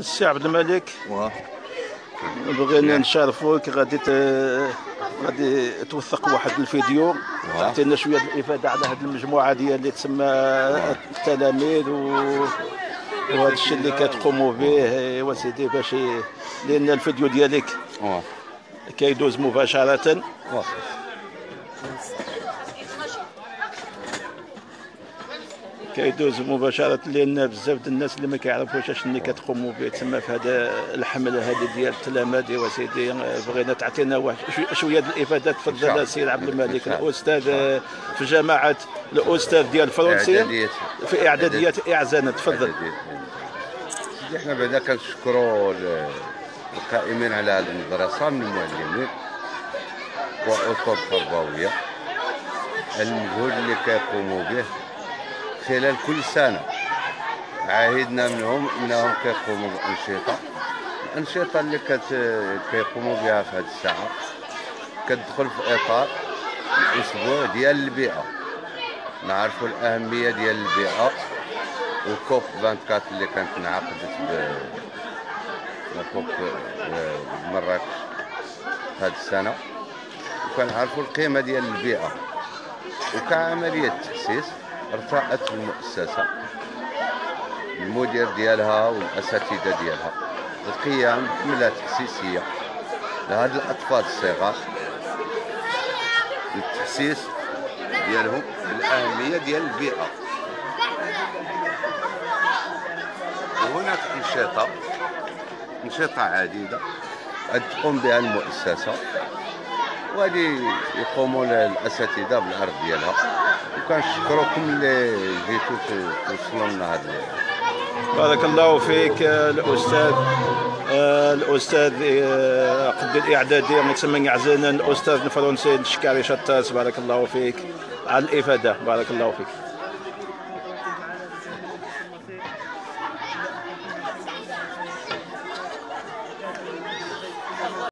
السي عبد الملك بغينا نشارفوك غادي غادي توثق واحد الفيديو تعطينا شوية الإفادة على هذه المجموعة ديال اللي تسمى التلاميذ و وهذا الشيء اللي كتقوموا به. أيوا سيدي باش لأن الفيديو ديالك كيدوز مباشرة. كيدوز مباشرة لأن بزاف ديال الناس اللي ما كيعرفوش اش اللي كتقوموا به تما في هذا الحملة هذه ديال التلامذة وسيدي بغينا تعطينا واحد شوية- شوية ديال شاء تفضل. السيد عبد الملك. الأستاذ في جماعة الأستاذ ديال إعدادية. في إعدادية إعزان تفضل. سيدي إحنا بعدا كنشكروا ال- القائمين على هذه المدرسة من المعلمين وأسر تربوية المجهود اللي كيقوموا به خلال كل سنة. عاهدنا منهم انهم كيقوموا بأنشطة. الأنشطة اللي. كيقوموا بها في هذه الساعة. كتدخل في إطار الأسبوع ديال البيئة نعرفوا الأهمية ديال البيئة وكوب 24 اللي كانت انعقدت ب مراكش هذه السنة. وكنعرفوا القيمة ديال البيئة وكعملية تحسيس ارتأت المؤسسة المدير ديالها والأساتذة ديالها. القيام بحملة تحسيسية لهاد الأطفال الصغار للتحسيس ديالهم بالأهمية ديال البيئة. وهناك أنشطة أنشطة عديدة تقوم بها المؤسسة. وهذه يقوموا الأساتذة بالعرض ديالها. وكنشكركم اللي جيتوا توصلوا لنا هذا بارك الله فيك آه، الأستاذ آه، الأستاذ آه، قد الإعدادية متسمى عزانا الأستاذ الفرنسي الشكاري شطاس. بارك الله فيك. على الإفادة. بارك الله فيك.